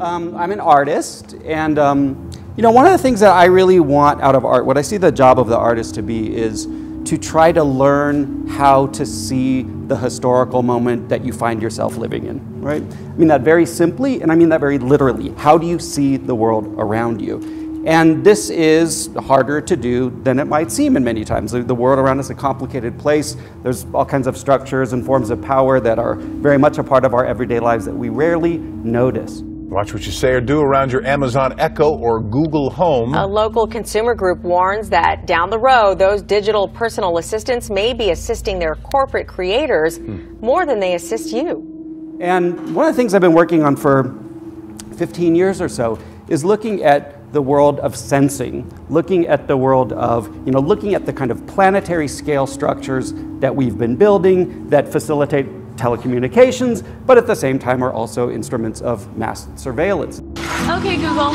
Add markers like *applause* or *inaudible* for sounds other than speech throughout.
Um, I'm an artist, and um, you know, one of the things that I really want out of art, what I see the job of the artist to be, is to try to learn how to see the historical moment that you find yourself living in, right? I mean that very simply, and I mean that very literally. How do you see the world around you? And this is harder to do than it might seem in many times. The, the world around us is a complicated place. There's all kinds of structures and forms of power that are very much a part of our everyday lives that we rarely notice. Watch what you say or do around your Amazon Echo or Google Home. A local consumer group warns that down the road, those digital personal assistants may be assisting their corporate creators hmm. more than they assist you. And one of the things I've been working on for 15 years or so is looking at the world of sensing, looking at the world of, you know, looking at the kind of planetary scale structures that we've been building that facilitate telecommunications, but at the same time are also instruments of mass surveillance. Okay, Google,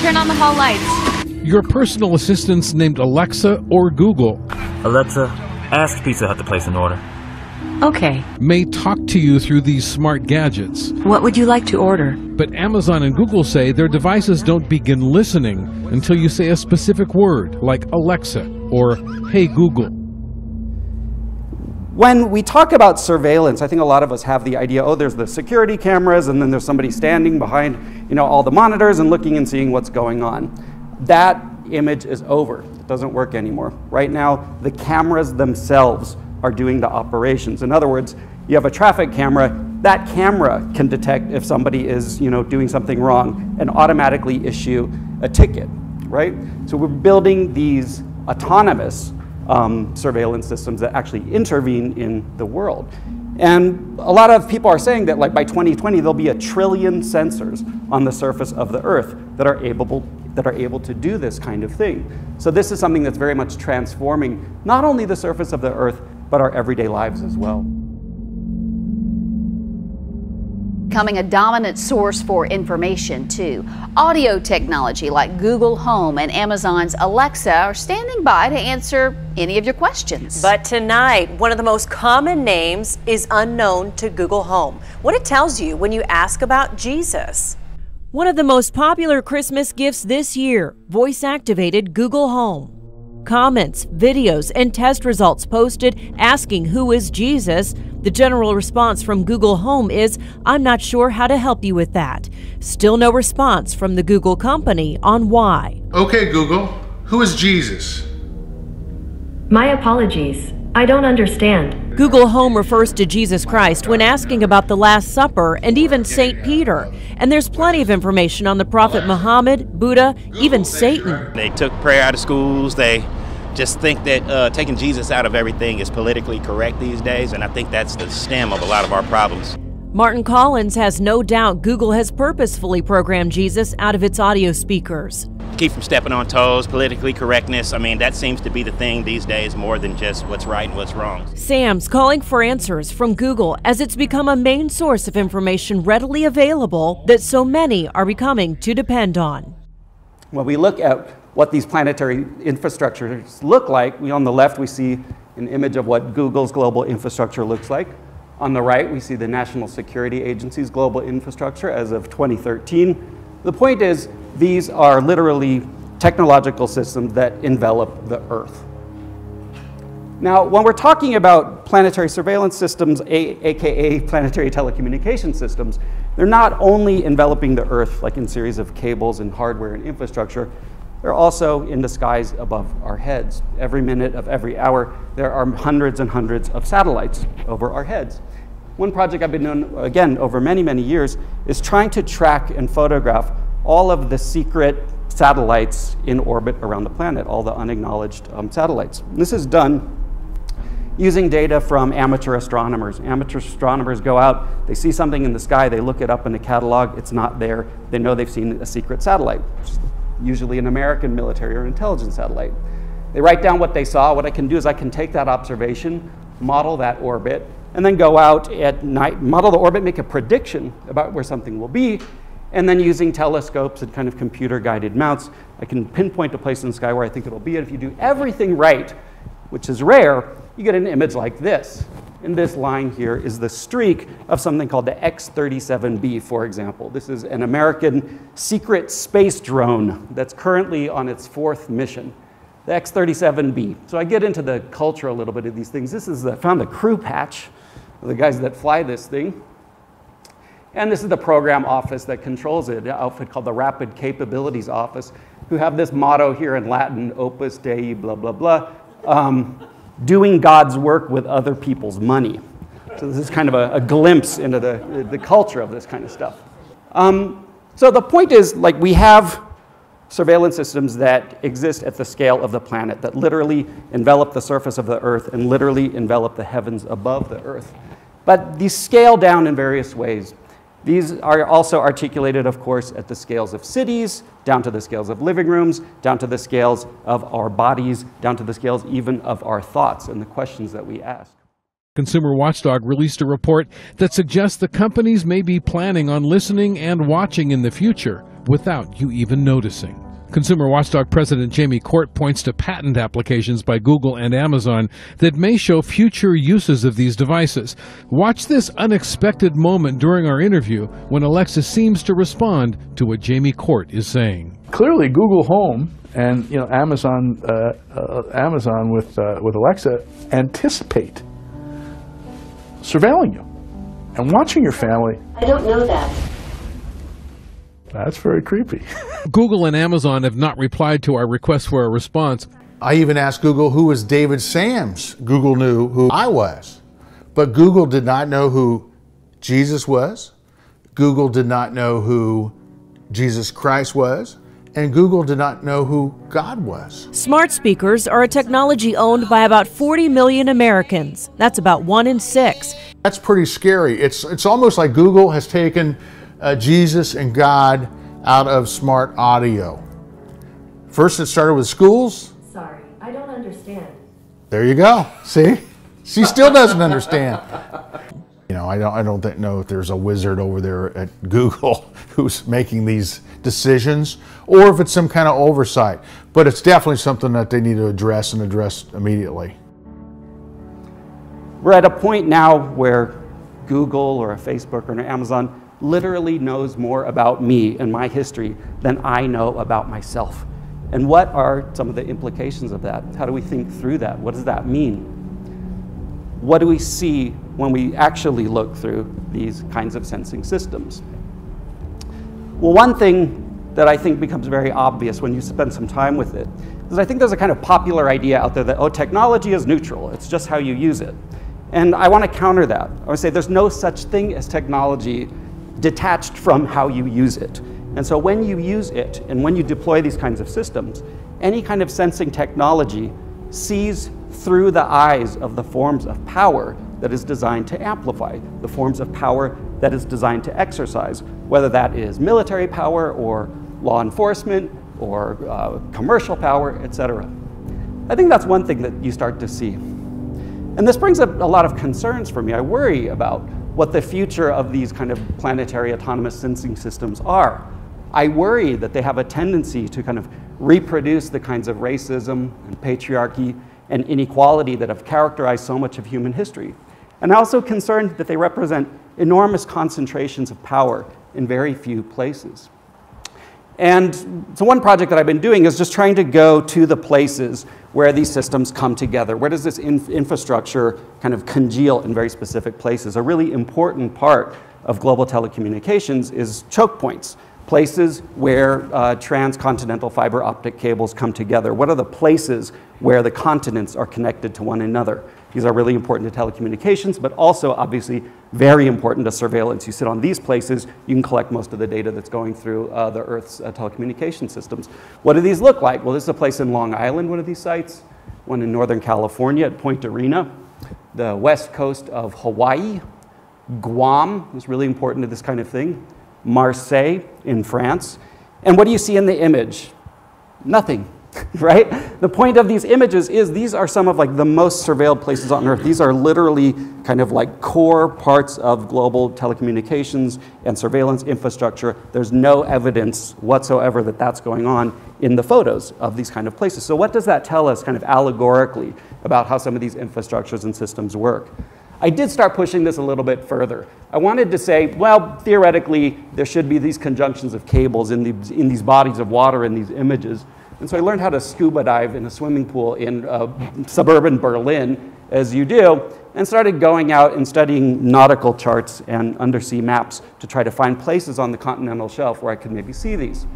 turn on the hall lights. Your personal assistants named Alexa or Google. Alexa, ask Pizza Hut to place an order. Okay. May talk to you through these smart gadgets. What would you like to order? But Amazon and Google say their devices don't begin listening until you say a specific word, like Alexa or Hey Google. When we talk about surveillance, I think a lot of us have the idea, oh, there's the security cameras, and then there's somebody standing behind you know, all the monitors and looking and seeing what's going on. That image is over. It doesn't work anymore. Right now, the cameras themselves are doing the operations. In other words, you have a traffic camera, that camera can detect if somebody is you know, doing something wrong and automatically issue a ticket, right? So we're building these autonomous um, surveillance systems that actually intervene in the world. And a lot of people are saying that like by 2020 there'll be a trillion sensors on the surface of the earth that are able that are able to do this kind of thing. So this is something that's very much transforming not only the surface of the earth but our everyday lives as well. Becoming a dominant source for information, too. Audio technology like Google Home and Amazon's Alexa are standing by to answer any of your questions. But tonight, one of the most common names is unknown to Google Home. What it tells you when you ask about Jesus. One of the most popular Christmas gifts this year voice activated Google Home. Comments, videos, and test results posted asking who is Jesus the general response from Google Home is, I'm not sure how to help you with that. Still no response from the Google company on why. Okay, Google, who is Jesus? My apologies. I don't understand. Google Home refers to Jesus Christ when asking about the Last Supper and even St. Peter. And there's plenty of information on the Prophet Muhammad, Buddha, even Satan. They took prayer out of schools. They just think that uh, taking Jesus out of everything is politically correct these days, and I think that's the stem of a lot of our problems. Martin Collins has no doubt Google has purposefully programmed Jesus out of its audio speakers. Keep from stepping on toes, politically correctness. I mean, that seems to be the thing these days more than just what's right and what's wrong. Sam's calling for answers from Google as it's become a main source of information readily available that so many are becoming to depend on. When we look at what these planetary infrastructures look like. We, on the left, we see an image of what Google's global infrastructure looks like. On the right, we see the National Security Agency's global infrastructure as of 2013. The point is, these are literally technological systems that envelop the Earth. Now, when we're talking about planetary surveillance systems, aka planetary telecommunication systems, they're not only enveloping the Earth like in series of cables and hardware and infrastructure, they're also in the skies above our heads. Every minute of every hour, there are hundreds and hundreds of satellites over our heads. One project I've been doing, again, over many, many years, is trying to track and photograph all of the secret satellites in orbit around the planet, all the unacknowledged um, satellites. This is done using data from amateur astronomers. Amateur astronomers go out, they see something in the sky, they look it up in the catalog, it's not there, they know they've seen a secret satellite, usually an American military or intelligence satellite. They write down what they saw. What I can do is I can take that observation, model that orbit, and then go out at night, model the orbit, make a prediction about where something will be, and then using telescopes and kind of computer guided mounts, I can pinpoint a place in the sky where I think it'll be. And if you do everything right, which is rare, you get an image like this. In this line here is the streak of something called the X-37B, for example. This is an American secret space drone that's currently on its fourth mission, the X-37B. So I get into the culture a little bit of these things. This is the, found the crew patch of the guys that fly this thing. And this is the program office that controls it, an outfit called the Rapid Capabilities Office, who have this motto here in Latin, opus dei, blah, blah, blah. Um, doing God's work with other people's money. So this is kind of a, a glimpse into the, the culture of this kind of stuff. Um, so the point is, like, we have surveillance systems that exist at the scale of the planet, that literally envelop the surface of the Earth and literally envelop the heavens above the Earth. But these scale down in various ways. These are also articulated, of course, at the scales of cities, down to the scales of living rooms, down to the scales of our bodies, down to the scales even of our thoughts and the questions that we ask. Consumer Watchdog released a report that suggests the companies may be planning on listening and watching in the future without you even noticing. Consumer Watchdog President Jamie Court points to patent applications by Google and Amazon that may show future uses of these devices. Watch this unexpected moment during our interview when Alexa seems to respond to what Jamie Court is saying. Clearly, Google Home and you know Amazon, uh, uh, Amazon with uh, with Alexa anticipate surveilling you and watching your family. I don't know that. That's very creepy. *laughs* Google and Amazon have not replied to our request for a response. I even asked Google who was David Sams. Google knew who I was. But Google did not know who Jesus was. Google did not know who Jesus Christ was. And Google did not know who God was. Smart speakers are a technology owned by about 40 million Americans. That's about one in six. That's pretty scary. It's, it's almost like Google has taken uh, Jesus and God out of smart audio. First, it started with schools. Sorry, I don't understand. There you go. See, she still doesn't understand. *laughs* You know, I don't, I don't think, know if there's a wizard over there at Google *laughs* who's making these decisions, or if it's some kind of oversight. But it's definitely something that they need to address and address immediately. We're at a point now where Google or a Facebook or an Amazon literally knows more about me and my history than I know about myself. And what are some of the implications of that? How do we think through that? What does that mean? What do we see when we actually look through these kinds of sensing systems? Well, one thing that I think becomes very obvious when you spend some time with it is I think there's a kind of popular idea out there that, oh, technology is neutral, it's just how you use it. And I want to counter that. I would say there's no such thing as technology detached from how you use it. And so when you use it and when you deploy these kinds of systems, any kind of sensing technology sees through the eyes of the forms of power that is designed to amplify, the forms of power that is designed to exercise, whether that is military power or law enforcement or uh, commercial power, etc. I think that's one thing that you start to see. And this brings up a lot of concerns for me. I worry about what the future of these kind of planetary autonomous sensing systems are. I worry that they have a tendency to kind of reproduce the kinds of racism and patriarchy and inequality that have characterized so much of human history. And also concerned that they represent enormous concentrations of power in very few places. And so one project that I've been doing is just trying to go to the places where these systems come together. Where does this inf infrastructure kind of congeal in very specific places? A really important part of global telecommunications is choke points, places where uh, transcontinental fiber optic cables come together. What are the places where the continents are connected to one another? These are really important to telecommunications, but also obviously very important to surveillance. You sit on these places, you can collect most of the data that's going through uh, the Earth's uh, telecommunication systems. What do these look like? Well, this is a place in Long Island, one of these sites, one in Northern California at Point Arena, the west coast of Hawaii, Guam is really important to this kind of thing, Marseille in France. And what do you see in the image? Nothing. *laughs* right? The point of these images is these are some of like the most surveilled places on earth. These are literally kind of like core parts of global telecommunications and surveillance infrastructure. There's no evidence whatsoever that that's going on in the photos of these kind of places. So what does that tell us kind of allegorically about how some of these infrastructures and systems work? I did start pushing this a little bit further. I wanted to say, well, theoretically, there should be these conjunctions of cables in, the, in these bodies of water in these images. And so I learned how to scuba dive in a swimming pool in uh, suburban Berlin, as you do, and started going out and studying nautical charts and undersea maps to try to find places on the continental shelf where I could maybe see these.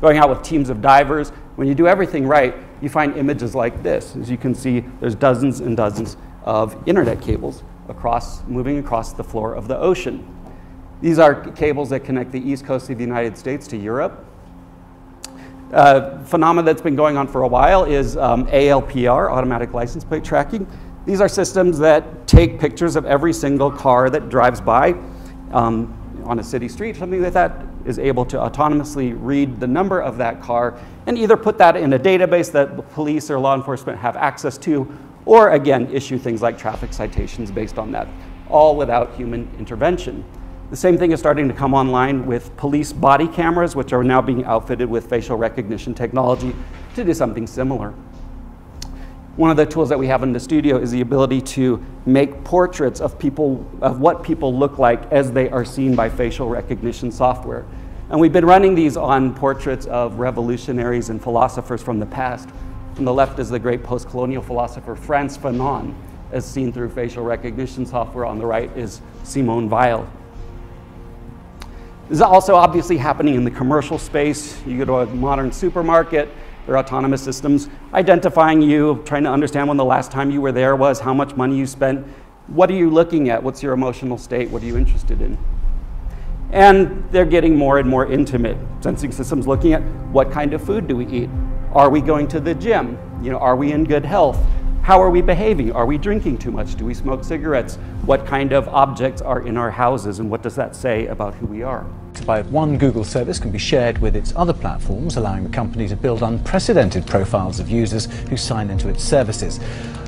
Going out with teams of divers, when you do everything right, you find images like this. As you can see, there's dozens and dozens of internet cables across, moving across the floor of the ocean. These are cables that connect the east coast of the United States to Europe. Uh, phenomenon that's been going on for a while is um, ALPR, automatic license plate tracking. These are systems that take pictures of every single car that drives by um, on a city street, something like that is able to autonomously read the number of that car and either put that in a database that the police or law enforcement have access to, or again, issue things like traffic citations based on that, all without human intervention. The same thing is starting to come online with police body cameras, which are now being outfitted with facial recognition technology to do something similar. One of the tools that we have in the studio is the ability to make portraits of people, of what people look like as they are seen by facial recognition software. And we've been running these on portraits of revolutionaries and philosophers from the past. On the left is the great post-colonial philosopher Frantz Fanon, as seen through facial recognition software. On the right is Simone Weil. This is also obviously happening in the commercial space. You go to a modern supermarket, there are autonomous systems, identifying you, trying to understand when the last time you were there was, how much money you spent, what are you looking at, what's your emotional state, what are you interested in. And they're getting more and more intimate. Sensing systems looking at what kind of food do we eat? Are we going to the gym? You know, are we in good health? How are we behaving? Are we drinking too much? Do we smoke cigarettes? What kind of objects are in our houses and what does that say about who we are? by one Google service can be shared with its other platforms, allowing the company to build unprecedented profiles of users who sign into its services.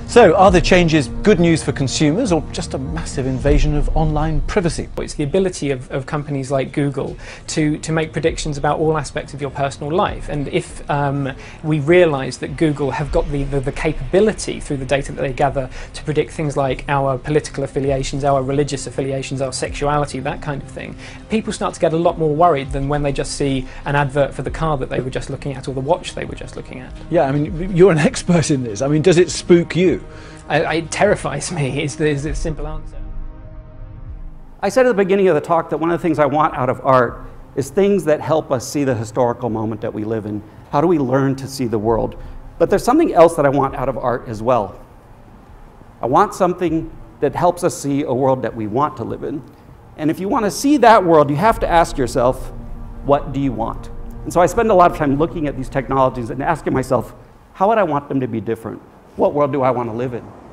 So, are the changes good news for consumers or just a massive invasion of online privacy? It's the ability of, of companies like Google to, to make predictions about all aspects of your personal life. And if um, we realise that Google have got the, the, the, capability through the data that they gather to predict things like our political affiliations, our religious affiliations, our sexuality, that kind of thing, people start to get a lot more worried than when they just see an advert for the car that they were just looking at or the watch they were just looking at. Yeah, I mean, you're an *laughs* expert in this. I mean, does it spook you? I, it terrifies me, is the, is the simple answer. I said at the beginning of the talk that one of the things I want out of art is things that help us see the historical moment that we live in. How do we learn to see the world? But there's something else that I want out of art as well. I want something that helps us see a world that we want to live in. And if you want to see that world, you have to ask yourself, what do you want? And so I spend a lot of time looking at these technologies and asking myself, how would I want them to be different? What world do I want to live in?